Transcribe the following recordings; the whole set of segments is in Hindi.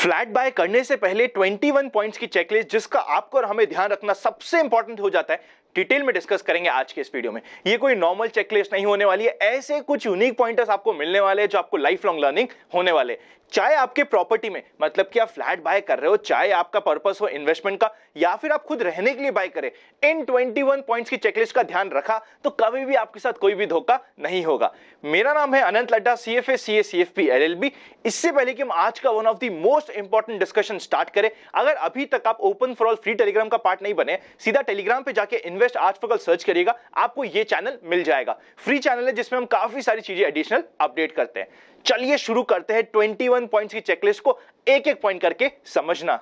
फ्लैट बाय करने से पहले 21 पॉइंट्स की चेकलिस्ट जिसका आपको और हमें ध्यान रखना सबसे इंपॉर्टेंट हो जाता है। डिटेल में डिस्कस करेंगे आज के इस वीडियो में। ये कोई नॉर्मल चेकलिस्ट नहीं होने वाली है, ऐसे कुछ यूनिक पॉइंटर्स आपको मिलने वाले हैं जो आपको लाइफ लॉन्ग लर्निंग होने वाले चाहे आपके प्रॉपर्टी में मतलब कि आप फ्लैट बाय कर रहे हो, चाहे आपका पर्पस हो इन्वेस्टमेंट का, या फिर आप खुद रहने के लिए बाय करें, इन 21 पॉइंट्स की चेकलिस्ट का ध्यान रखा तो कभी भी आपके साथ कोई भी धोखा नहीं होगा। मेरा नाम है अनंत लड्डा सी एफ़ ए इससे पहले कि हम आज का one of the most important discussion start करें, अगर अभी तक आप open for all free Telegram का पार्ट नहीं बने, सीधा टेलीग्राम पे जाके इन्वेस्ट आज फकल सर्च करिएगा, आपको ये चैनल मिल जाएगा। फ्री चैनल है जिसमें हम काफ़ी सारी चीज़ें एडिशनल अपडेट करते हैं। चलिए शुरू करते हैं 21 पॉइंट्स की चेकलिस्ट को एक एक पॉइंट करके समझना।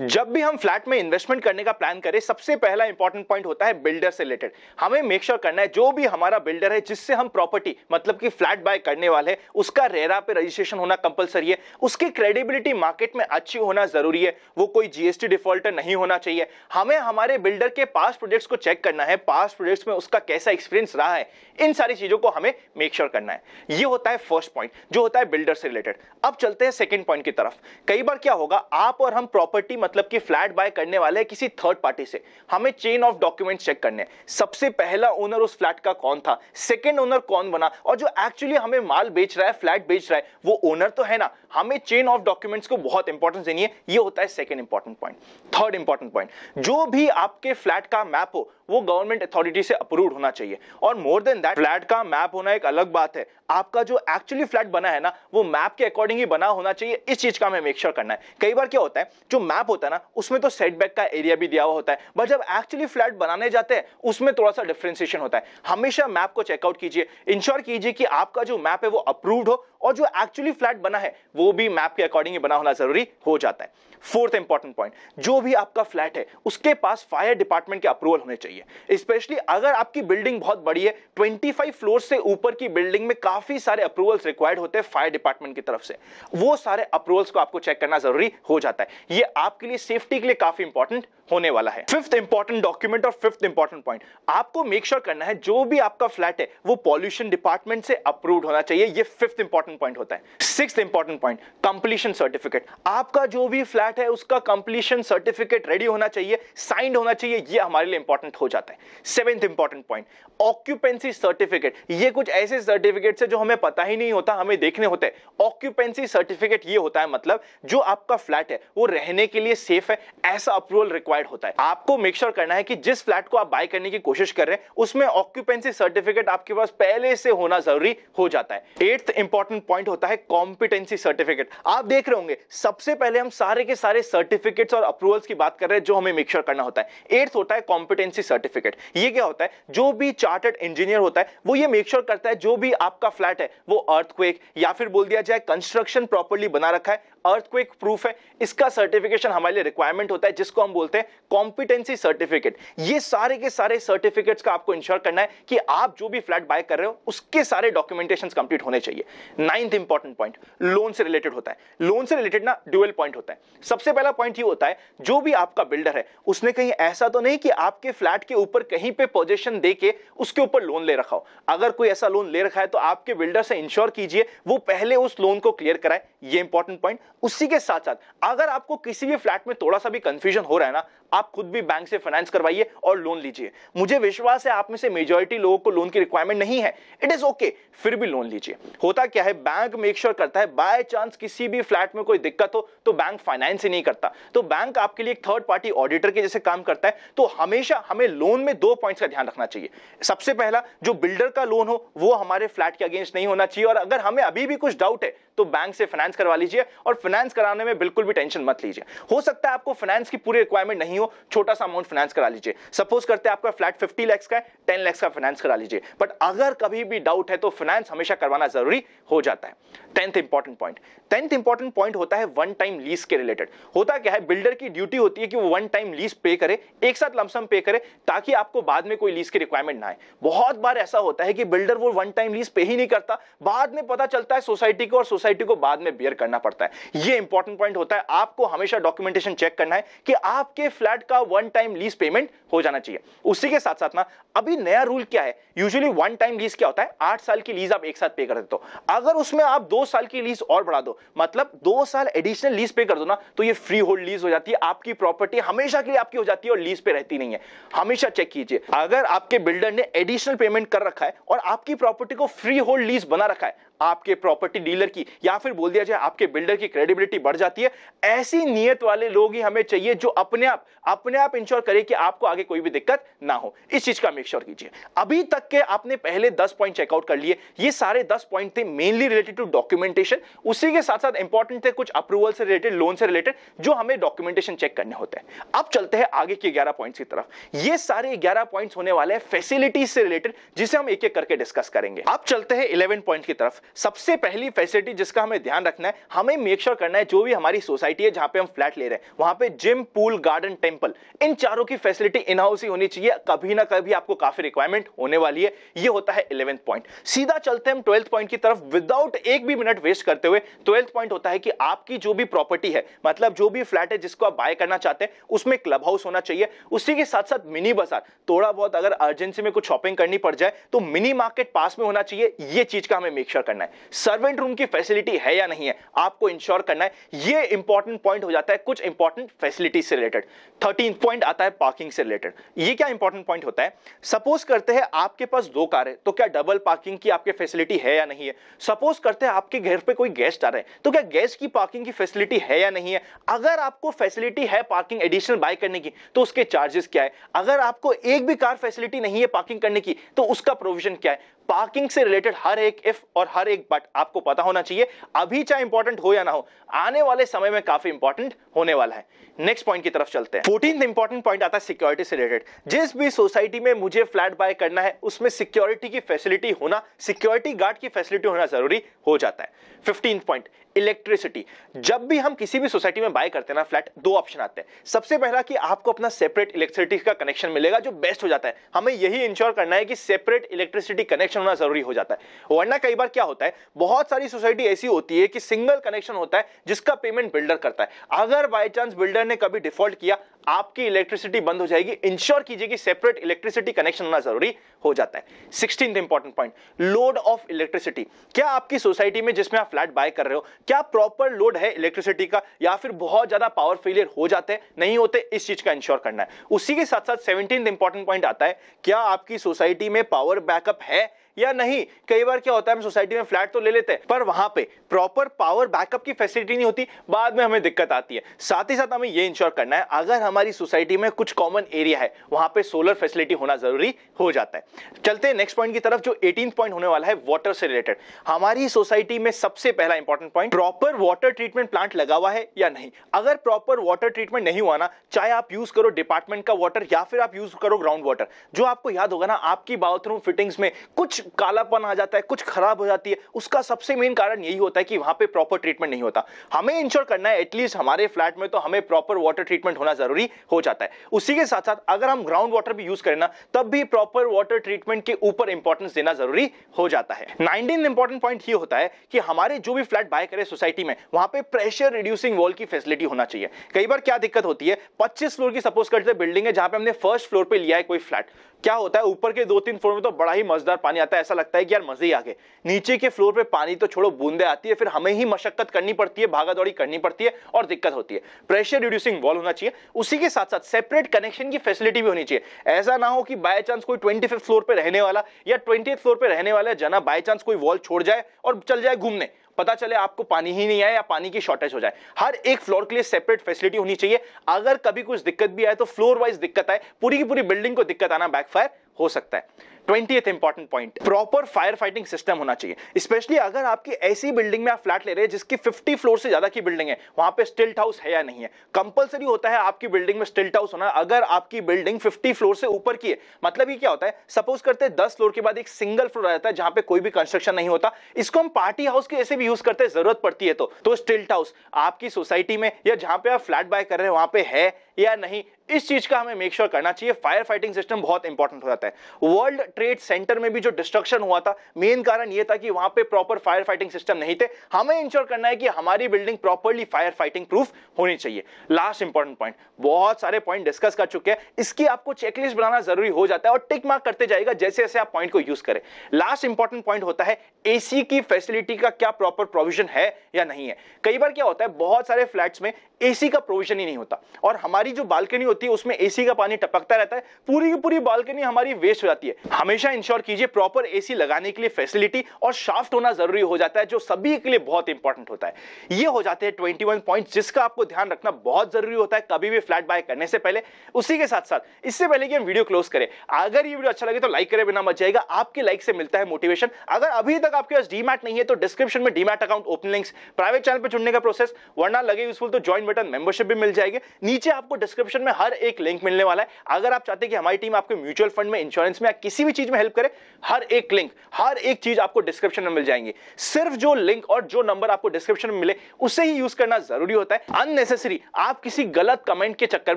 जब भी हम फ्लैट में इन्वेस्टमेंट करने का प्लान करें, सबसे पहला इंपॉर्टेंट पॉइंट होता है बिल्डर से रिलेटेड हमें मेक श्योर sure करना है, जो भी हमारा बिल्डर है, जिससे हम प्रॉपर्टी मतलब कि फ्लैट बाय करने वाले हैं, उसका रेरा पे रजिस्ट्रेशन होना कंपलसरी है। उसकी क्रेडिबिलिटी मार्केट में अच्छी होना ज़रूरी है। वो कोई जीएसटी डिफॉल्टर नहीं होना चाहिए। हमें हमारे बिल्डर के पास प्रोजेक्ट्स को चेक करना है पास प्रोजेक्ट्स में उसका कैसा एक्सपीरियंस रहा है, इन सारी चीज़ों को हमें मेक श्योर sure करना है। ये होता है फ़र्स्ट पॉइंट जो होता है बिल्डर से रिलेटेड अब चलते हैं सेकेंड पॉइंट की तरफ़। कई बार क्या होगा, आप और हम प्रॉपर्टी मतलब कि फ्लैट बाय करने वाले किसी थर्ड पार्टी से। हमें चेन ऑफ़ डॉक्यूमेंट चेक करने हैं। सबसे पहला ओनर उस फ्लैट का कौन था? सेकंड ओनर कौन बना? और जो एक्चुअली हमें माल बेच रहा है फ्लैट बेच रहा है, वो ओनर तो है ना। हमें चेन ऑफ़ डॉक्यूमेंट्स को बहुत इंपॉर्टेंस देनी है। ये होता है second important point third important point जो भी आपके फ्लैट का मैप हो वो गवर्नमेंट अथॉरिटी से अप्रूव होना चाहिए। और मोर देन दैट फ्लैट का मैप होना एक अलग बात है। आपका जो एक्चुअली फ्लैट बना है ना, वो मैप के अकॉर्डिंग ही बना होना चाहिए। इस चीज़ का हमें मेक श्योर करना है। कई बार क्या होता है, जो मैप होता है ना, उसमें तो सेटबैक का एरिया भी दिया हुआ होता है। बट जब एक्चुअली फ्लैट बनाने जाते हैं, उसमें थोड़ा सा डिफ्रेंसिएशन होता है। हमेशा मैप को चेकआउट कीजिए। इंश्योर कीजिए कि आपका जो मैप है वो अप्रूव्ड हो। और जो एक्चुअली फ्लैट बना है, वो भी मैप के अकॉर्डिंग ही बना होना ज़रूरी हो जाता है। फोर्थ इंपॉर्टेंट पॉइंट जो भी आपका फ्लैट है, उसके पास फायर डिपार्टमेंट के अप्रूवल होने चाहिए। स्पेशली अगर आपकी बिल्डिंग बहुत बड़ी है 25 फ्लोर से ऊपर की बिल्डिंग में काफ़ी सारे अप्रूवल्स रिक्वायर्ड होते हैं फायर डिपार्टमेंट की तरफ़ से। वो सारे अप्रूवल्स को आपको चेक करना ज़रूरी हो जाता है। ये आपके लिए सेफ्टी के लिए काफ़ी इंपॉर्टेंट होने वाला है। फिफ्थ इंपॉर्टेंट डॉक्यूमेंट और फिफ्थ इंपॉर्टेंट पॉइंट आपको मेक श्योर sure करना है, जो भी आपका फ्लैट है, वो पॉल्यूशन डिपार्टमेंट से अप्रूव्ड होना चाहिए। ये फिफ्थ इंपॉर्टेंट पॉइंट होता है। Six important point completion certificate आपका जो भी फ्लैट है, उसका कंप्लीशन सर्टिफिकेट रेडी होना चाहिए साइंड होना चाहिए, ये हमारे लिए इंपॉर्टेंट हो जाता है। Seventh important point occupancy certificate ये कुछ ऐसे सर्टिफिकेट है जो हमें पता ही नहीं होता, हमें देखने होते हैं। ऑक्यूपेंसी सर्टिफिकेट ये होता है मतलब जो आपका फ्लैट है, वो रहने के लिए सेफ़ है ऐसा अप्रूवल रिक्वायर्ड होता है। आपको मेक श्योर करना है कि जिस फ्लैट को आप बाय करने की कोशिश कर रहे हैं, उसमें ऑक्यूपेंसी सर्टिफिकेट आपके पास पहले से होना ज़रूरी हो जाता है। एट्थ इंपॉर्टेंट पॉइंट होता है कॉम्पिटेंसी सर्टिफिकेट आप देख रहे होंगे, सबसे पहले हम सारे के सारे सर्टिफिकेट्स और अप्रूवल्स की बात कर रहे हैं, जो हमें मेक श्योर करना होता है। एट्थ होता है कॉम्पिटेंसी सर्टिफिकेट ये क्या होता है? जो भी चार्टर्ड इंजीनियर होता है, वो ये मेक श्योर करता है, जो भी आपका फ्लैट है, वो अर्थक्वेक या फिर बोल दिया जाए कंस्ट्रक्शन प्रॉपरली बना रखा है अर्थक्वेक प्रूफ है। इसका सर्टिफिकेशन हमारे लिए रिक्वायरमेंट होता है, जिसको हम बोलते हैं कॉम्पिटेंसी सर्टिफिकेट ये सारे के सारे सर्टिफिकेट्स का आपको इंश्योर करना है कि आप जो भी फ्लैट बाय कर रहे हो, उसके सारे डॉक्यूमेंटेशन कंप्लीट होने चाहिए। नाइन्थ इंपॉर्टेंट पॉइंट लोन से रिलेटेड होता है। लोन से रिलेटेड ना ड्यूअल पॉइंट होता है। सबसे पहला पॉइंट ये होता है, जो भी आपका बिल्डर है, उसने कहीं ऐसा तो नहीं कि आपके फ्लैट के ऊपर कहीं पे पोजिशन देके उसके ऊपर लोन ले रखा हो। अगर कोई ऐसा लोन ले रखा है तो आपके बिल्डर से इंश्योर कीजिए, वो पहले उस लोन को क्लियर कराए। ये इंपॉर्टेंट पॉइंट उसी के साथ साथ, अगर आपको किसी भी फ्लैट में थोड़ा सा भी कंफ्यूजन हो रहा है ना, आप खुद भी बैंक से फाइनेंस करवाइए और लोन लीजिए। मुझे विश्वास है आप में से मेजोरिटी लोगों को लोन की रिक्वायरमेंट नहीं है। इट इज़ ओके फिर भी लोन लीजिए। होता क्या है बैंक मेक श्योर करता है बाय चांस किसी भी फ्लैट में कोई दिक्कत हो तो बैंक फाइनेंस ही नहीं करता। तो बैंक आपके लिए एक थर्ड पार्टी ऑडिटर के जैसे काम करता है तो हमेशा हमें लोन में दो पॉइंट्स का ध्यान रखना चाहिए। सबसे पहला, जो बिल्डर का लोन हो, वो हमारे फ्लैट के अगेंस्ट नहीं होना चाहिए। और अगर हमें अभी भी कुछ डाउट है तो बैंक से फाइनेंस करवा लीजिए और फाइनेंस कराने में बिल्कुल भी टेंशन मत लीजिए। हो सकता है आपको फाइनेंस की पूरी रिक्वायरमेंट नहीं हो, छोटा सा अमाउंट फाइनेंस करा लीजिए। सपोज़ करते हैं आपका फ्लैट फिफ्टी लैक्स का है टेन लैक्स का फाइनेंस करा लीजिए। बट अगर कभी भी डाउट है तो फाइनेंस हमेशा करवाना ज़रूरी हो जाता है। Tenth important point tenth important point होता है वन टाइम लीज के रिलेटेड। होता क्या है, बिल्डर की ड्यूटी होती है कि वो वन टाइम लीज पे करे, एक साथ लमसम पे करे, ताकि आपको बाद में कोई लीज की रिक्वायरमेंट ना आए। बहुत बार ऐसा होता है कि बिल्डर वो वन टाइम लीज पे ही नहीं करता, बाद में पता चलता है सोसाइटी को और सोसाइटी को बाद में बियर करना पड़ता है। ये इंपॉर्टेंट पॉइंट होता है, आपको हमेशा डॉक्यूमेंटेशन चेक करना है कि आपके फ्लैट का वन टाइम लीज पेमेंट हो जाना चाहिए। उसी के साथ साथ ना, अभी नया रूल क्या है? यूजुअली वन टाइम लीज क्या होता है? आठ साल की लीज आप एक साथ पे कर देते हो। अगर उसमें आप दो साल की लीज और बढ़ा दो मतलब दो साल एडिशनल लीज पे कर दो ना तो ये फ्री होल्ड लीज हो जाती है, आपकी प्रॉपर्टी हमेशा के लिए आपकी हो जाती है और लीज पे रहती नहीं है। हमेशा चेक कीजिए। अगर आपके बिल्डर ने एडिशनल पेमेंट कर रखा है और आपकी प्रॉपर्टी को फ्री होल्ड लीज बना रखा है आपके प्रॉपर्टी डीलर की, या फिर बोल दिया जाए आपके बिल्डर की क्रेडिबिलिटी बढ़ जाती है। ऐसी नीयत वाले लोग ही हमें चाहिए जो अपने आप अपने आप इंश्योर करे कि आपको आगे कोई भी दिक्कत ना हो। इस चीज़ का मेक श्योर कीजिए। अभी तक के आपने पहले 10 पॉइंट चेकआउट कर लिए। ये सारे 10 पॉइंट थे मेनली रिलेटेड टू डॉक्यूमेंटेशन उसी के साथ साथ इंपॉर्टेंट थे कुछ अप्रूवल से रिलेटेड लोन से रिलेटेड जो हमें डॉक्यूमेंटेशन चेक करने होते हैं। अब चलते हैं आगे के ग्यारह पॉइंट की तरफ़। ये सारे ग्यारह पॉइंट होने वाले हैं फैसिलिटीज़ से रिलेटेड जिसे हम एक एक करके डिस्कस करेंगे। अब चलते हैं इलेवन पॉइंट की तरफ़। सबसे पहली फैसिलिटी जिसका हमें ध्यान रखना है, हमें मेक श्योर करना है जो भी हमारी सोसाइटी है जहाँ पे हम फ्लैट ले रहे हैं, वहाँ पे जिम पूल गार्डन टेंपल इन चारों की फैसिलिटी इन हाउस ही होनी चाहिए। कभी ना कभी आपको काफ़ी रिक्वायरमेंट होने वाली है। ये होता है इलेवेंथ पॉइंट सीधा चलते हैं ट्वेल्थ पॉइंट की तरफ़। विदाउट एक भी मिनट वेस्ट करते हुए ट्वेल्थ पॉइंट होता है कि आपकी जो भी प्रॉपर्टी है मतलब जो भी फ्लैट है जिसको आप बाय करना चाहते हैं, उसमें क्लब हाउस होना चाहिए। उसी के साथ साथ मिनी बाज़ार थोड़ा बहुत अगर अर्जेंसी में कुछ शॉपिंग करनी पड़ जाए तो मिनी मार्केट पास में होना चाहिए। ये चीज़ का हमें मेक श्योर करना है। सर्वेंट रूम की फैसिलिटी है या नहीं है, आपको इंश्योर करना है। ये इंपॉर्टेंट पॉइंट हो जाता है कुछ इंपॉर्टेंट फैसिलिटी से रिलेटेड थर्टीन पॉइंट आता है पार्किंग से रिलेटेड ये क्या इंपॉर्टेंट पॉइंट होता है? सपोज़ करते हैं आपके पास दो कार है तो क्या डबल पार्किंग की आपके फैसिलिटी है या नहीं है? सपोज़ करते हैं आपके घर पे कोई गेस्ट आ रहे हैं तो क्या गेस्ट की पार्किंग की फैसिलिटी है या नहीं है? अगर आपको फैसिलिटी है पार्किंग एडिशनल बाय करने की तो उसके चार्जेस क्या है? अगर आपको एक भी कार फैसिलिटी नहीं है पार्किंग करने की तो उसका प्रोविज़न क्या है? पार्किंग से रिलेटेड हर एक इफ़ और हर एक बट आपको पता होना चाहिए, अभी चाहे इंपॉर्टेंट हो या ना हो, आने वाले समय में काफ़ी इंपॉर्टेंट होने वाला है। नेक्स्ट पॉइंट की तरफ़ चलते हैं। फोर्टीन इंपॉर्टेंट पॉइंट आता है सिक्योरिटी से रिलेटेड जिस भी सोसाइटी में मुझे फ्लैट बाय करना है, उसमें सिक्योरिटी की फैसिलिटी होना सिक्योरिटी गार्ड की फैसिलिटी होना ज़रूरी हो जाता है। फिफ्टीन पॉइंट इलेक्ट्रिसिटी जब भी हम किसी भी सोसाइटी में बाय करते हैं ना फ्लैट दो ऑप्शन आते हैं। सबसे पहला कि आपको अपना सेपरेट इलेक्ट्रिसिटी का कनेक्शन मिलेगा, जो बेस्ट हो जाता है। हमें यही इंश्योर करना है कि सेपरेट इलेक्ट्रिसिटी कनेक्शन होना ज़रूरी हो जाता है। वरना कई बार क्या होता है, बहुत सारी सोसाइटी ऐसी होती है कि सिंगल कनेक्शन होता है जिसका पेमेंट बिल्डर करता है। अगर बाय चांस बिल्डर ने कभी डिफ़ॉल्ट किया, आपकी इलेक्ट्रिसिटी बंद हो जाएगी। इंश्योर कीजिए कि सेपरेट इलेक्ट्रिसिटी कनेक्शन होना ज़रूरी हो जाता है। Sixteen important point, load of electricity. क्या आपकी सोसाइटी में जिसमें आप फ्लैट बाय कर रहे हो, क्या प्रॉपर लोड है इलेक्ट्रिसिटी का, या फिर बहुत ज़्यादा पावर फेलियर हो जाते हैं? नहीं होते, इस चीज़ का इंश्योर करना है। उसी के साथ साथ सेवनटीन इंपॉर्टेंट पॉइंट आता है, क्या आपकी सोसाइटी में पावर बैकअप है? या नहीं, कई बार क्या होता है, हम सोसाइटी में फ्लैट तो ले लेते हैं, पर वहाँ पे प्रॉपर पावर बैकअप की फैसिलिटी नहीं होती, बाद में हमें दिक्कत आती है। साथ ही साथ हमें यह इंश्योर करना है, अगर हमारी सोसाइटी में कुछ कॉमन एरिया है, वहाँ पे सोलर फैसिलिटी होना ज़रूरी हो जाता है। चलते हैं नेक्स्ट पॉइंट की तरफ़, जो एटीन पॉइंट होने वाला है वाटर से रिलेटेड हमारी सोसाइटी में सबसे पहला important point proper water treatment plant लगा हुआ है या नहीं? अगर प्रॉपर वाटर ट्रीटमेंट नहीं हुआ ना, चाहे आप यूज़ करो डिपार्टमेंट का वाटर या फिर आप यूज़ करो ग्राउंड वाटर जो आपको याद होगा ना, आपकी बाथरूम फिटिंग्स में कुछ कालापन आ जाता है, कुछ खराब हो जाती है। उसका सबसे मेन कारण यही होता है कि वहाँ पे प्रॉपर ट्रीटमेंट नहीं होता। हमें इंश्योर करना है एटलीस्ट हमारे फ्लैट में तो हमें प्रॉपर वाटर ट्रीटमेंट होना ज़रूरी हो जाता है। उसी के साथ साथ अगर हम ग्राउंड वाटर भी यूज़ करें ना, तब भी प्रॉपर वाटर ट्रीटमेंट के ऊपर इंपॉर्टेंस देना ज़रूरी हो जाता है। नाइनटीन इंपॉर्टेंट पॉइंट ये होता है कि हमारे जो भी फ्लैट बाय करें सोसाइटी में, वहाँ पे प्रेशर रिड्यूसिंग वॉल की फैसिलिटी होना चाहिए। कई बार क्या दिक्कत होती है, पच्चीस फ्लोर की सपोज़ करते बिल्डिंग है जहाँ पे हमने फ़र्स्ट फ्लोर पे लिया है कोई फ्लैट क्या होता है, ऊपर के दो तीन फ्लोर में तो बड़ा ही मज़ेदार पानी आता है। ऐसा लगता है कि यार मज़े ही आ गए। नीचे के फ्लोर पे पानी तो छोड़ो, बूंदे आती है, फिर हमें ही मशक्कत करनी पड़ती है भागा दौड़ी करनी पड़ती है और दिक्कत होती है। प्रेशर रिड्यूसिंग वॉल होना चाहिए। उसी के साथ साथ सेपरेट कनेक्शन की फैसिलिटी भी होनी चाहिए। ऐसा ना हो कि बाय चांस कोई ट्वेंटी फ्लोर पर रहने वाला या ट्वेंटी फ्लोर पर रहने वाला जना बाय चांस कोई वॉल छोड़ जाए और चल जाए घूमने। पता चले आपको पानी ही नहीं आए या पानी की शॉर्टेज हो जाए। हर एक फ्लोर के लिए सेपरेट फैसिलिटी होनी चाहिए। अगर कभी कुछ दिक्कत भी आए तो फ्लोर वाइज दिक्कत आए, पूरी की पूरी बिल्डिंग को दिक्कत आना बैकफायर हो सकता है। Twenty important point proper fire fighting system होना चाहिए। स्पेशली अगर आपकी ऐसी बिल्डिंग में आप फ्लैट ले रहे हैं जिसकी 50 फ्लोर से ज़्यादा की बिल्डिंग है वहाँ पे स्टिल्ट हाउस है या नहीं है। कंपलसरी होता है आपकी बिल्डिंग में स्टिल्ट हाउस होना। अगर आपकी बिल्डिंग 50 फ्लोर से ऊपर की है मतलब ये क्या होता है? सपोज़ करते हैं दस फ्लोर के बाद एक सिंगल फ्लोर आ जाता है जहाँ पे कोई भी कंस्ट्रक्शन नहीं होता। इसको हम पार्टी हाउस के ऐसे भी यूज़ करते हैं ज़रूरत पड़ती है तो, तो स्टिल्ट हाउस आपकी सोसाइटी में या जहाँ पे आप फ्लैट बाय कर रहे हैं वहाँ पे है या नहीं, इस चीज़ का हमें मेक श्योर sure करना चाहिए। फायर फाइटिंग सिस्टम बहुत इंपॉर्टेंट हो जाता है। वर्ल्ड ट्रेड सेंटर में भी जो डिस्ट्रक्शन हुआ था मेन कारण यह था कि वहाँ पे प्रॉपर फायर फाइटिंग सिस्टम नहीं थे। हमें इंश्योर करना है कि हमारी building properly fire fighting proof होनी चाहिए। लास्ट इंपॉर्टेंट पॉइंट बहुत सारे पॉइंट डिस्कस कर चुके हैं। इसकी आपको चेकलिस्ट बनाना ज़रूरी हो जाता है और टिक मार्क करते जाएगा जैसे जैसे आप पॉइंट को यूज़ करें। लास्ट इंपॉर्टेंट पॉइंट होता है एसी की फैसिलिटी का क्या प्रॉपर प्रोविज़न है या नहीं है? कई बार क्या होता है, बहुत सारे फ्लैट्स में एसी का प्रोविज़न ही नहीं होता। और हमारी जो बालकनी होती है, उसमें एसी का पानी टपकता रहता है। पूरी की पूरी बालकनी हमारी वेस्ट हो जाती है। हमेशा इंश्योर कीजिए प्रॉपर एसी लगाने के लिए फैसिलिटी और शाफ्ट होना ज़रूरी हो जाता है, जो सभी के लिए बहुत इंपॉर्टेंट होता है। ये हो जाते हैं ट्वेंटी पॉइंट जिसका आपको ध्यान रखना बहुत ज़रूरी होता है, कभी भी फ्लैट बाय करने से पहले। उसी के साथ साथ, इससे पहले कि हम वीडियो क्लोज करें, अगर ये वीडियो अच्छा लगे तो लाइक करे बिना मत जाएगा आपके लाइक से मिलता है मोटिवेशन अगर अभी तक आपके पास डीमैट नहीं है तो डिस्क्रिप्शन में demat account open links private channel पर जुड़ने का प्रोसेस वरना लगे यूजफुल तो ज्वाइन बटन मेंबरशिप भी मिल जाएगी। नीचे आपको डिस्क्रिप्शन में हर एक लिंक मिलने वाला है। अगर आप चाहते हैं कि हमारी टीम आपके म्यूचुअल फंड में इंश्योरेंस में या किसी भी चीज़ में हेल्प करे, हर एक लिंक हर एक चीज़ आपको डिस्क्रिप्शन में मिल जाएँगे। सिर्फ़ जो लिंक और जो नंबर आपको डिस्क्रिप्शन में मिले, उसे ही यूज़ करना ज़रूरी होता है। अननेसेसरी आप किसी गलत कमेंट के चक्कर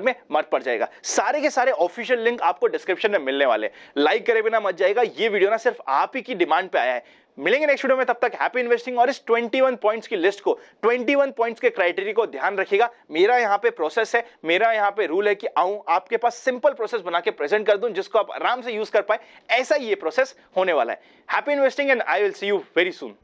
में मत पड़ जाएगा। सारे के सारे ऑफिशियल लिंक आपको डिस्क्रिप्शन में मिलने वाले लाइक करे बिना मत जाएगा। ये वीडियो ना सिर्फ़ आप ही की डिमांड पे आया है। मिलेंगे नेक्स्ट वीडियो में, तब तक हैप्पी इन्वेस्टिंग और इस 21 पॉइंट्स की लिस्ट को 21 पॉइंट्स के क्राइटेरिया को ध्यान रखिएगा। मेरा यहाँ पे प्रोसेस है, मेरा यहाँ पे रूल है कि आऊँ, आपके पास सिंपल प्रोसेस बना के प्रेजेंट कर दूँ, जिसको आप आराम से यूज़ कर पाए, ऐसा ही ये प्रोसेस होने वाला है। Happy investing and I will see you very soon